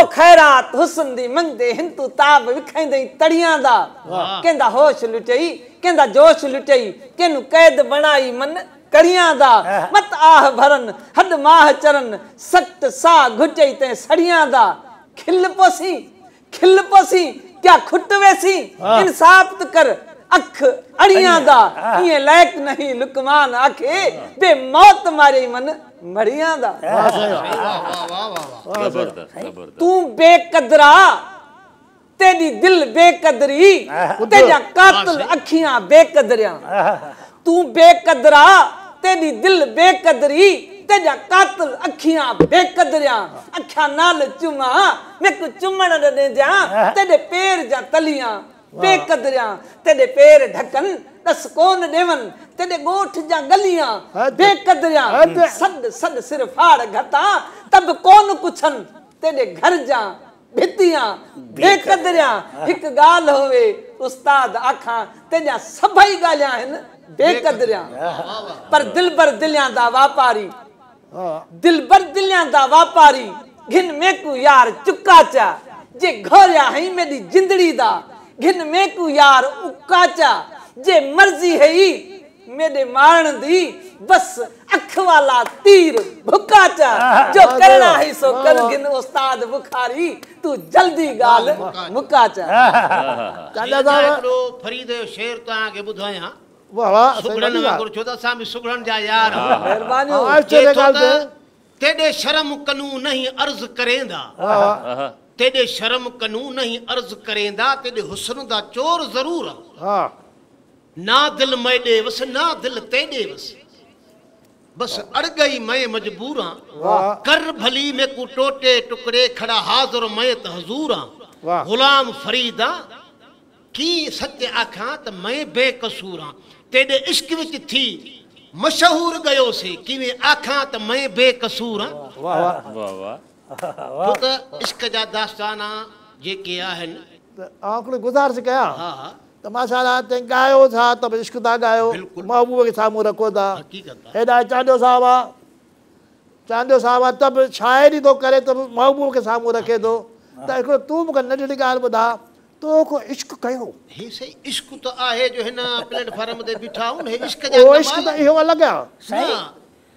ओ खैरात हुस्न दी मंदे हिंदू ताब विखेंदे तड़िया दा कहंदा होश लुचई कहंदा जोश लुचई केनु कैद बनाई मन कड़ियां दा मत आह भरन हद माह चरन सट सा घुचई ते सड़िया दा खिल पसी खिल पसी क्या खुट वेसी इंसाफ कर ਅੱਖ ਅੜੀਆਂ ਦਾ ਇਹ ਲਾਇਕ ਨਹੀਂ ਲੁਕਮਾਨ ਆਖੇ ਤੇ ਮੌਤ ਮਾਰੇ ਮਨ ਮਰੀਆਂ ਦਾ ਤੂੰ ਬੇਕਦਰਾ ਤੇਰੀ ਦਿਲ ਬੇਕਦਰੀ ਤੇ ਜਾ ਕਾਤਲ ਅੱਖੀਆਂ ਬੇਕਦਰਿਆਂ ਤੂੰ ਬੇਕਦਰਾ ਤੇਰੀ ਦਿਲ ਬੇਕਦਰੀ ਤੇ ਜਾ ਕਾਤਲ ਅੱਖੀਆਂ ਬੇਕਦਰਿਆਂ ਅੱਖਾਂ ਨਾਲ ਚੁਮਾ ਮੈਂ ਕੁ ਚੁੰਮਣ ਦੇ ਜਾਂ ਤੇਰੇ ਪੈਰ ਜਾਂ ਤਲੀਆਂ बेकदरिया तेरे पेर ढकन दस कोन देवन तेरे गोठ जा गलियां बेकदरिया सद सद सिर फाड़ घता तब कोन पुछन तेरे घर जा भितियां बेकदरिया एक गाल होवे उस्ताद आखा तेजा सबई गालियां हन बेकदरिया पर दिलबर दिलियां दा वापारी दिलबर दिलियां दा वापारी घिन मेकू यार चुक्का चा जे घोरिया हई मेरी जिंदड़ी दा ਗਿਨ ਮੇਕੂ ਯਾਰ ਉਕਾਚਾ ਜੇ ਮਰਜ਼ੀ ਹੈ ਮੇਰੇ ਮਾਰਨ ਦੀ ਬਸ ਅੱਖ ਵਾਲਾ ਤੀਰ ਭੁਕਾਚਾ ਜੋ ਕਰਨਾ ਹੈ ਸੋ ਕਰ ਗਿਨ ਉਸਤਾਦ ਬੁਖਾਰੀ ਤੂੰ ਜਲਦੀ ਗਾਲ ਮੁਕਾਚਾ ਚਾਚਾ ਸਾਹਿਬ ਫਰੀਦ ਸ਼ੇਰ ਤਾਂ ਅਗੇ ॿुधायां वाह सुगड़न वांगुरु छो त असां बि सुगड़न जा यार महिरबानी तेॾे शर्म कनू नहीं अर्ज़ करेंदा तेॾे शर्म कनून ई अर्ज़ु करेंदा तेॾे हुस्न जा चोर ज़रूरु आहे हा ना दिलि मए ॾे वसि ना दिलि ते ॾे वसि बस अड़ गई मैं मजबूर हां कर भली में को टोटे टुकड़े खड़ा हाजिर मैं त हजूर हां गुलाम फरीदा की सत्य आखा त मैं बेकसूर हां तेॾे इश्क विच थी मशहूर गयोसीं किवे आखा त मैं बेकसूर हां वाह वाह वाह वाह पुत तो तो इश्क जा दास्ताना जे कया आहिनि हाँ, हाँ। त आउं हिकिड़ो गुज़ारिश कयां हा हा त माशाला ते ॻायो छा त इश्क था ॻायो महबूब के साम्हूं रखो था हेॾा चांडियो साहिबु आहे चांडियो साहिबु आहे त बि करे त महबूब खे साम्हूं रखे थो त हिकिड़ो तूं मूंखे नंढड़ी ॻाल्हि ॿुधा तोखो इश्क कयो हे सही इश्क त तो आहे जो हिन प्लेटफॉर्म ते बीठा आहियूं हे इश्क जा इहो अलॻि आहे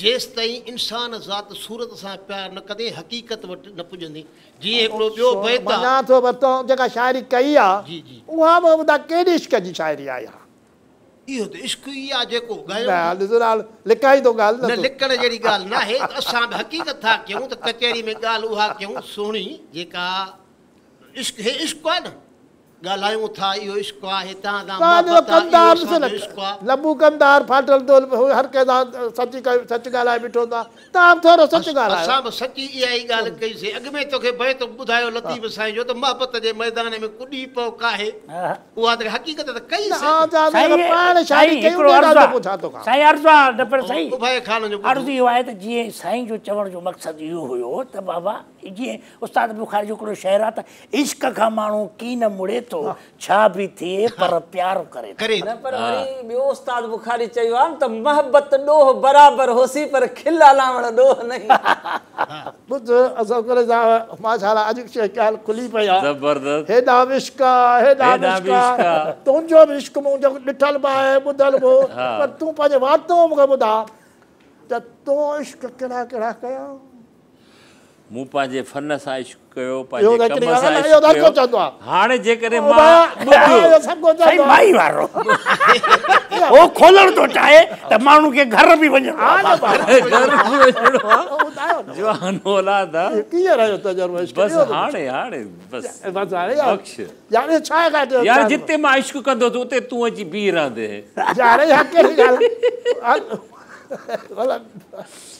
जेसि तई इंसान ज़ात सूरत सां प्यार न कंदे हक़ीक़त वटि न पुॼंदी जीअं हिकिड़ो ॿियो बैत मना तो बतो जका शायरी कई आ जी जी उहा बदा ॿुधा कहिड़ी इश्क जी शाइरी आहे इहा इहो त इश्क ई आहे जेको लिकाई थो तो ॻाल्हि न तो। लिकण जहिड़ी ॻाल्हि न आहे असां बि हक़ीक़त था क्यों तो कचेरी में गाल उहा क्यों सोणी जेका इश्क है इश्क आहे न ॻाल्हायूं था इहो इश्क आहे तव्हां तव्हांजो कंदार लबू कंदार फाटल थो हर कंहिं सची सच ॻाल्हाए बिठो था तव्हां थोरो सच ॻाल्हायो असां बि सची इहा ई ॻाल्हि कईसीं अॻु में तोखे भई तो बुधायो लतीफ़ साईं जो तो मोहब्बत जे मैदान में कुॾी पौ काहे उहा त हक़ीक़त तो कई पान शादी के कई पुछा थो साईं अर्ज़ु आहे न पर साईं भाई ख़ान जो अर्जी हो है तो जी साईं जो चवण जो मकसद यो हुयो त बाबा जी उस्ताद बुखारी जो हिकिड़ो शहर आता इश्क का खां की न मुड़े तो हाँ। छा भी थिए हाँ। पर प्यार करे तो। करे न पर हाँ। वरी ॿियो उस्ताद बुखारी चयो आहे त मोहबत ॾोह बराबरि होसीं पर खिल लावण ॾोह नहीं ॿुध [laughs] असां करे माशाला अॼु शइ ॻाल्हि खुली पई आहे ज़बरदस्त हेॾा इश्क हेॾा इश्क तुंहिंजो जो इश्क मूं ॾिठल बि आहे बुदल बि पर तू पंहिंजे वातो मूंखे ॿुधा त तो इश्क कहिड़ा कहिड़ा कया मूं पंहिंजे फन सां इश्क कयो जिते मां इश्क कंदो उते तूं अची बीह रहंदे [laughs]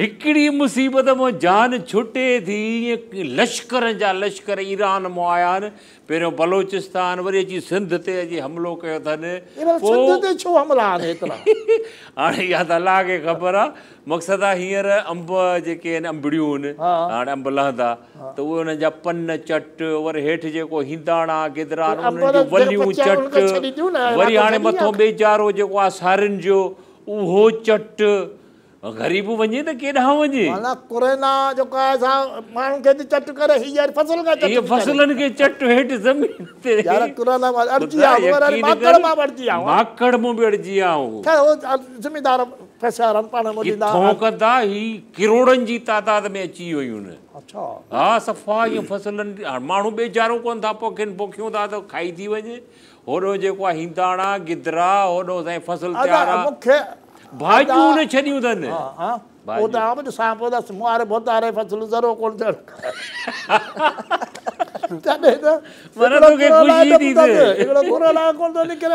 हिकिड़ी मुसीबत मां जान छुटे थी ईअं लश्कर जा लश्कर ईरान मां आया आहिनि पहिरियों बलोचिस्तान वरी अची सिंध ते अची हमिलो कयो अथनि [laughs] हाणे इहा त अलाह खे ख़बर आहे मक़सदु आहे हींअर अंब जेके आहिनि अंबड़ियूं आहिनि हाणे अंब लहंदा त उहे हुननि जा पन चट वरी हेठि जेको हिंदाणा गिदरा वलियूं चट वरी हाणे मथो वेचारो जेको आहे सारियुनि जो उहो चट ग़रीब वञे न केॾा वञे तादाद में हा सफ़ा माण्हू वेचारो कोन था पोखियुनि पोखियूं था त खाई थी वञे होॾो जेको आहे हिंदाणा गिदिरा होॾो භාජූන චරියුදන්න ඕදාමට සාපද සමාර බොතාරය පසළු දරෝ කොල්ට මරගේ ගොරලා කොල්දන කර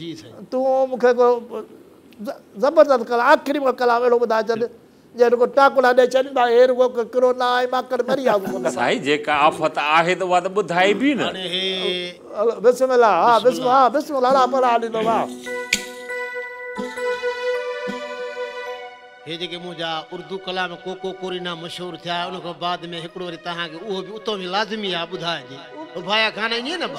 जी तो साईं कला आख़िरी में अड़ो अहिड़ो ॿुधाए टाकुला भाई कोरोना कर जेका आफ़त आहे तो न हे जेके उर्दू कलाम कोको कोरीना मशहूर थिया उन बाद में हिकिड़ो वरी तव्हांखे उहो में लाज़मी आहे न में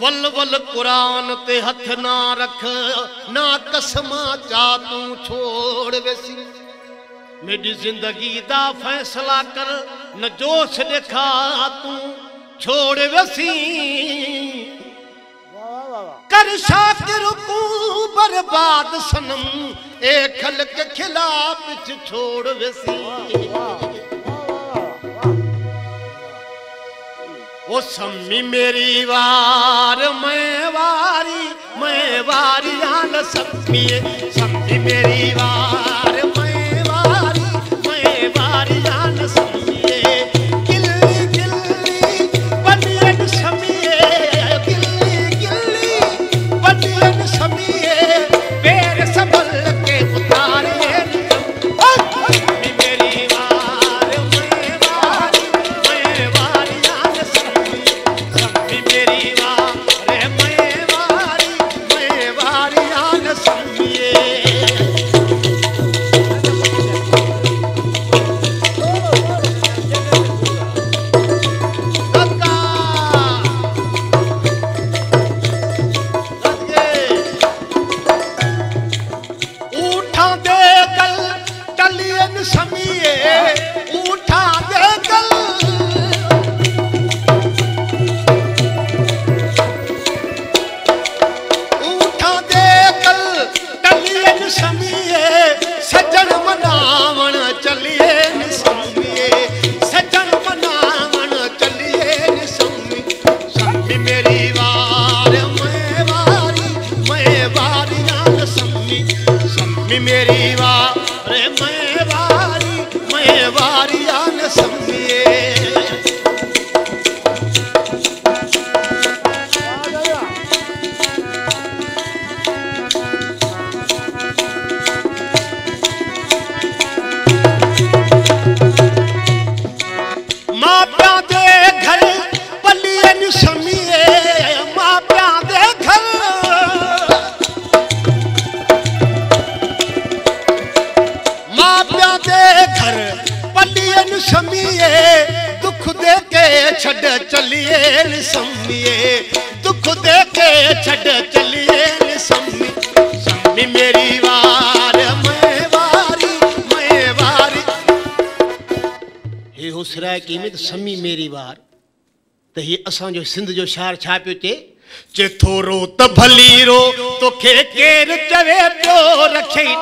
वल वल कुरान ते हथ ना रख ना कसमा चा तू छोड़ वेसी मेरी जिंदगी दा फैसला कर न जोश दिखा तू छोड़ वेसी कर शाकिर को बर्बाद सनम ए खलक खिलाफ छोड़ वेसी मैं वारी वारी मेरी वार असांजो सिंध जो शार छा पियो चए चए त भली रो तोखे केरु चवे पियो रखई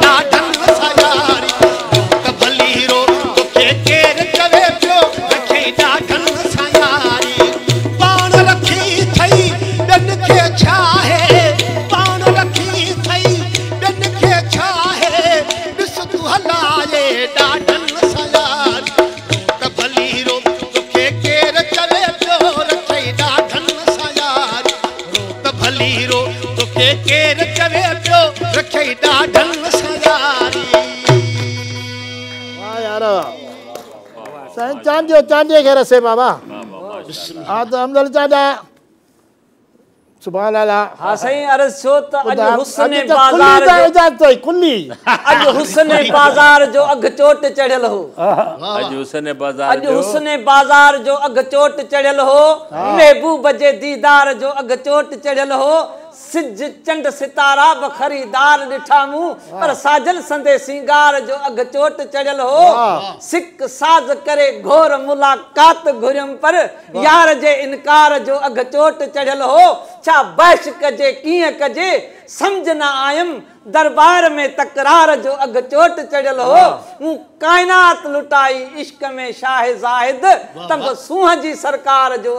ان جي گھر بابا وا وا ماشاءالله اها دا سبحان اللہ ها سئين عرض سوچ تا اج حسين بازار جو کني اج حسين بازار جو اڳ چوٹ چڙهل هو اج حسين بازار جو اج حسين بازار جو اڳ چوٹ چڙهل هو محبوب جي دیدار جو اڳ چوٹ چڙهل सिज चंड सितारा بخریدار ख़रीदार پر ساجل पर سنگار संदे सिंगार जो چڑل चोट سکھ हो सिक साज करे घोर मुलाक़ात یار पर यार जे اگ जो چڑل चोट چا हो छा बहश कजे कीअं कजे सम्झ न आयुमि दरबार में तकरार जो अघु चोट चढ़ियल हो मूं काइनात लुटाई इश्क में शाहे ज़ाहिद त बि जी सरकार जो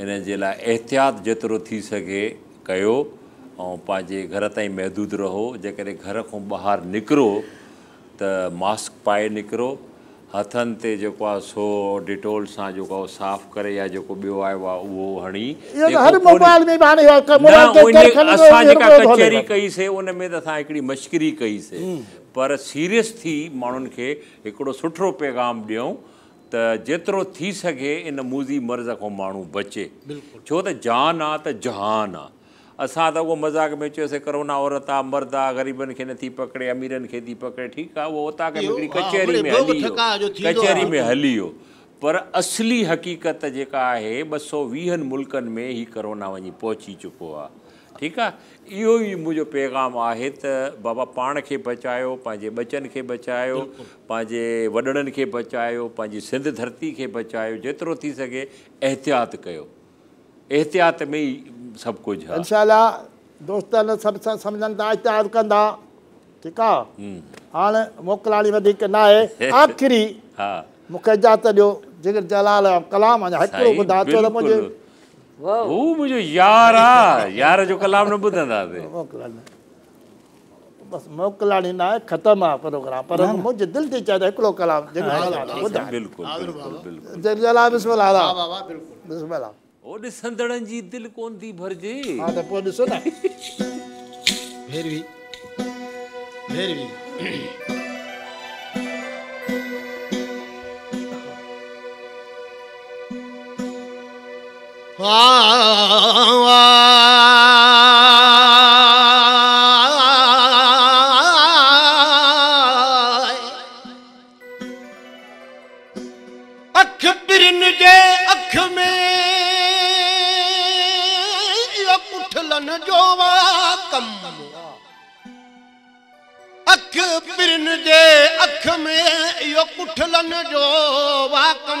इन जे लाइ एहतियात जेतिरो थी सघे कयो ऐं पंहिंजे घर ताईं महदूदु रहो जेकॾहिं घर खां ॿाहिरि निकिरो त मास्क पाए निकिरो हथनि ते जेको आहे सो डिटोल सां जेको आहे साफ़ करे या जेको ॿियो आयो आहे उहो हणी असां जेका कचहरी कईसीं उन में त असां हिकिड़ी मश्किरी कईसीं पर सीरियस थी माण्हुनि खे हिकिड़ो सुठो पैगाम ॾियूं जो थी सके इन मूज़ी मर्ज़ को मू बचे छो तो जान आ जहान आ असां तो वो मज़ाक में चयोसीं करोना औरत आ मर्द आ ग़रीबनि के नी पकड़े अमीर के थी पकड़े ठीक है वो उतां कचहरी में हली कचहरी में हली वियो पर असली हक़ीक़त जेका है ॿ सौ मुल्क में ही करोना वही पोची चुको है ठीकु आहे इहो ई मुंहिंजो पैगाम आहे त बाबा पाण खे बचायो पंहिंजे बचनि खे बचायो पंहिंजे वॾड़नि खे बचायो पंहिंजी सिंध धरती खे बचायो जेतिरो थी सघे एहतियात कयो एहतियात में ई सभु कुझु दोस्त सम्झनि था एहतियात कंदा ठीकु आहे हाणे मोकिलाणी वधीक न आहे [laughs] आख़िरी मूंखे इजाज़त ॾियो जेकर जलाल कलाम अञा हिकिड़ो त मुंहिंजे हू मुंहिंजो यार आहे यार जो कलाम न ॿुधंदासीं बसि मोकिलाणी न आहे ख़तमु आहे प्रोग्राम पर मुंहिंजे दिलि थी चए त हिकिड़ो कलाम ओ ॾिसंदड़नि जी दिलि कोन थी भरिजे हा त पोइ ॾिसो न भैरवी भैरवी अख में इहो अखि ॿिनि जे अखि में इहो कुठलनि जो वाकम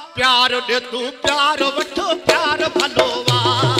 ਪਿਆਰ ਦੇ ਤੂੰ ਪਿਆਰ ਵਠੋ ਪਿਆਰ ਭਲੋਵਾ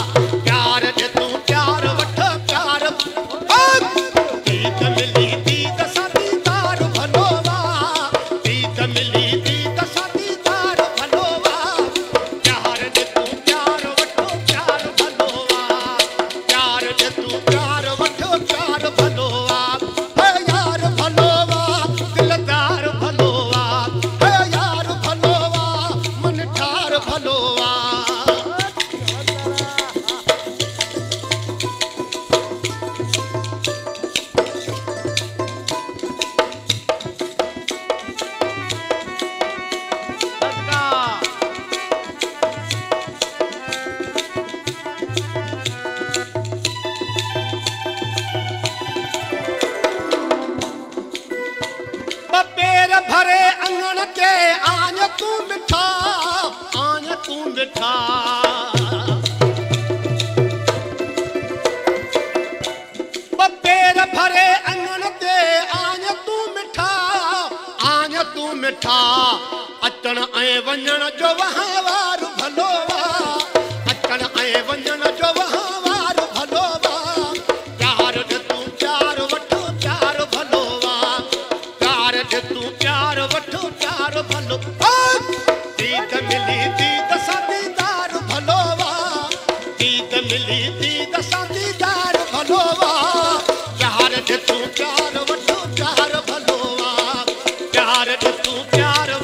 प्यार तू प्यार